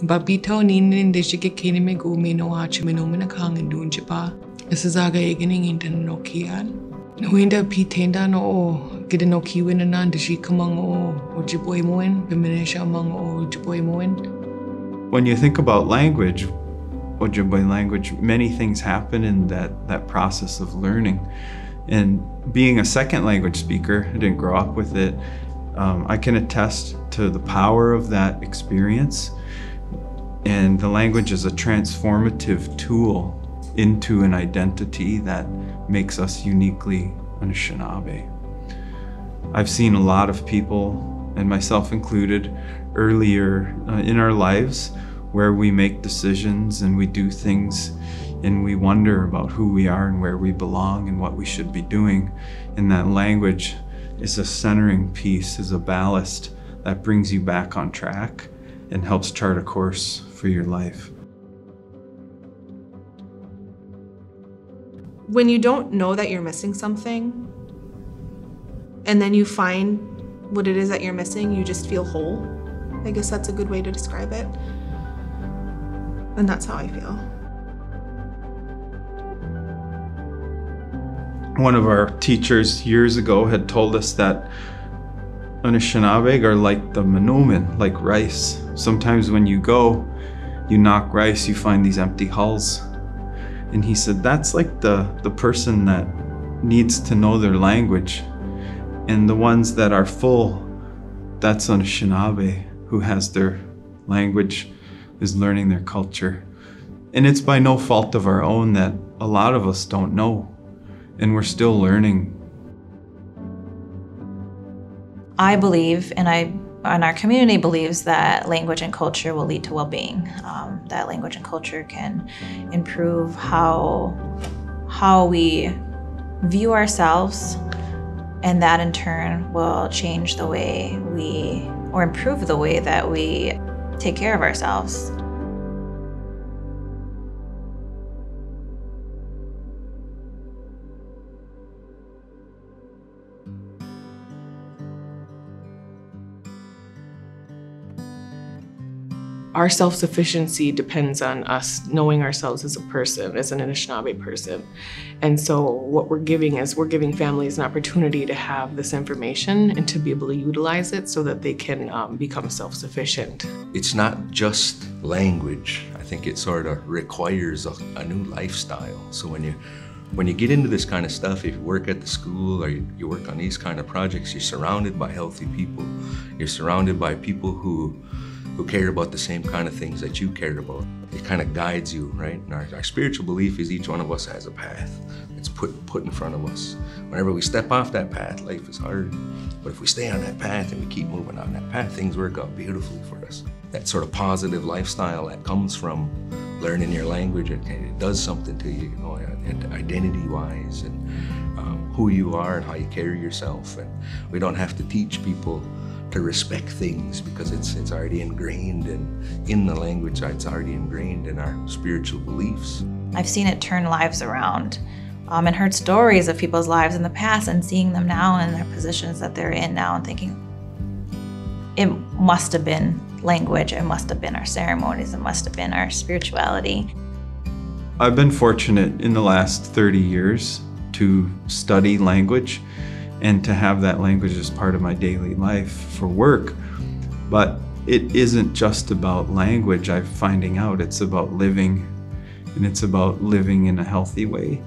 De shike kini me go me no me no kang indun chipa. Isazaga egening no kian. No o no kiwin na de shi kamang o moen o moen. When you think about language, Ojibwe language, many things happen in that, that process of learning. And being a second language speaker, I didn't grow up with it, um, I can attest to the power of that experience. And the language is a transformative tool into an identity that makes us uniquely Anishinaabe. I've seen a lot of people, and myself included, earlier uh, in our lives where we make decisions and we do things and we wonder about who we are and where we belong and what we should be doing. And that language is a centering piece, is a ballast that brings you back on track and helps chart a course for your life. When you don't know that you're missing something, and then you find what it is that you're missing, you just feel whole. I guess that's a good way to describe it. And that's how I feel. One of our teachers years ago had told us that Anishinaabe are like the Manoomin, like rice. Sometimes when you go, you knock rice, you find these empty hulls. And he said that's like the, the person that needs to know their language. And the ones that are full, that's Anishinaabe who has their language, is learning their culture. And it's by no fault of our own that a lot of us don't know. And we're still learning. I believe, and I and our community believes that language and culture will lead to well-being. Um, that language and culture can improve how how we view ourselves, and that in turn will change the way we or improve the way that we take care of ourselves. Our self sufficiency depends on us knowing ourselves as a person, as an Anishinaabe person. And so, what we're giving is we're giving families an opportunity to have this information and to be able to utilize it so that they can um, become self sufficient. It's not just language, I think it sort of requires a, a new lifestyle. So, when you when you get into this kind of stuff, if you work at the school or you, you work on these kind of projects, you're surrounded by healthy people. You're surrounded by people who who care about the same kind of things that you care about. It kind of guides you, right? And our, our spiritual belief is each one of us has a path that's put, put in front of us. Whenever we step off that path, life is hard. But if we stay on that path and we keep moving on that path, things work out beautifully for us. That sort of positive lifestyle that comes from learning your language, it, it does something to you, you know, identity-wise and um, who you are and how you carry yourself. And we don't have to teach people to respect things because it's it's already ingrained in in the language. It's already ingrained in our spiritual beliefs. I've seen it turn lives around. Um, and heard stories of people's lives in the past and seeing them now in their positions that they're in now and thinking it must have been language, it must have been our ceremonies, it must have been our spirituality. I've been fortunate in the last 30 years to study language and to have that language as part of my daily life for work. But it isn't just about language, I'm finding out. It's about living, and it's about living in a healthy way.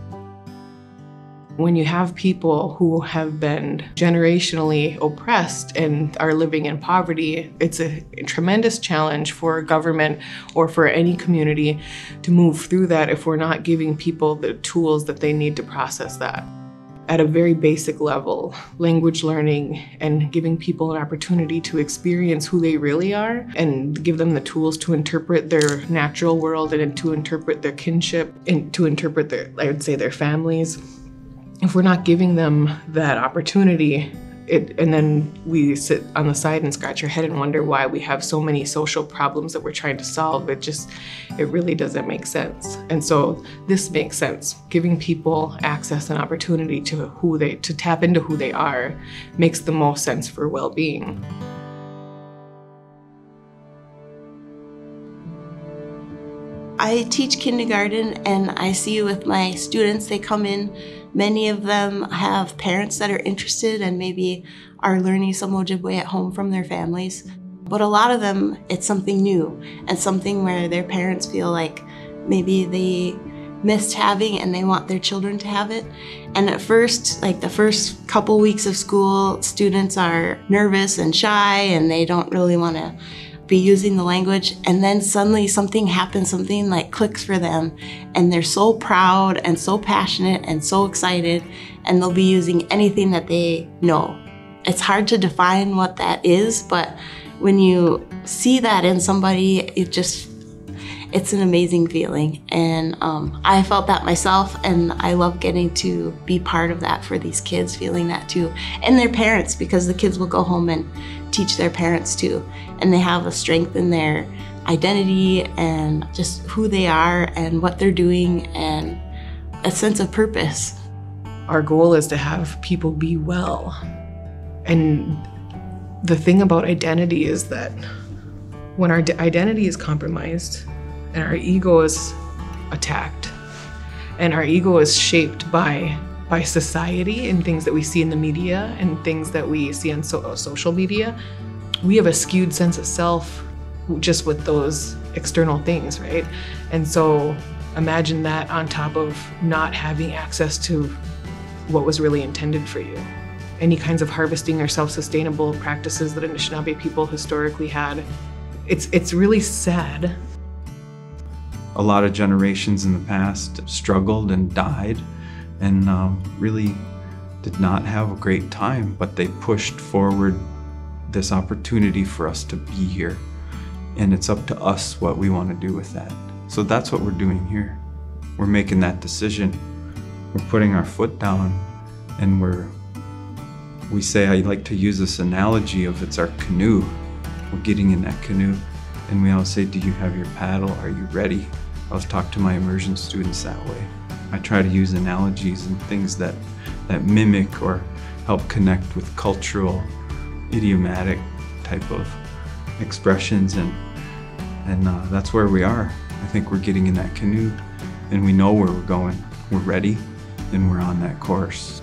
When you have people who have been generationally oppressed and are living in poverty, it's a tremendous challenge for government or for any community to move through that if we're not giving people the tools that they need to process that at a very basic level, language learning and giving people an opportunity to experience who they really are and give them the tools to interpret their natural world and to interpret their kinship and to interpret their, I would say, their families. If we're not giving them that opportunity, it, and then we sit on the side and scratch our head and wonder why we have so many social problems that we're trying to solve. It just, it really doesn't make sense. And so this makes sense. Giving people access and opportunity to who they, to tap into who they are makes the most sense for well-being. I teach kindergarten and I see with my students, they come in, many of them have parents that are interested and maybe are learning some Ojibwe at home from their families. But a lot of them, it's something new and something where their parents feel like maybe they missed having and they want their children to have it. And at first, like the first couple weeks of school, students are nervous and shy and they don't really want to be using the language and then suddenly something happens something like clicks for them and they're so proud and so passionate and so excited and they'll be using anything that they know. It's hard to define what that is but when you see that in somebody it just it's an amazing feeling. And um, i felt that myself and i love getting to be part of that for these kids feeling that too and their parents because the kids will go home and teach their parents too and they have a strength in their identity and just who they are and what they're doing and a sense of purpose. Our goal is to have people be well. And the thing about identity is that when our identity is compromised and our ego is attacked and our ego is shaped by by society and things that we see in the media and things that we see on so- social media we have a skewed sense of self just with those external things right? And so imagine that on top of not having access to what was really intended for you. Any kinds of harvesting or self-sustainable practices that Anishinaabe people historically had. It's it's really sad. A lot of generations in the past struggled and died and um, really did not have a great time, but they pushed forward this opportunity for us to be here. And it's up to us what we want to do with that. So that's what we're doing here. We're making that decision. We're putting our foot down and we're we say I like to use this analogy of it's our canoe. We're getting in that canoe and we always say, Do you have your paddle? Are you ready? I always talk to my immersion students that way. I try to use analogies and things that, that mimic or help connect with cultural, idiomatic type of expressions, and, and uh, that's where we are. I think we're getting in that canoe and we know where we're going. We're ready and we're on that course.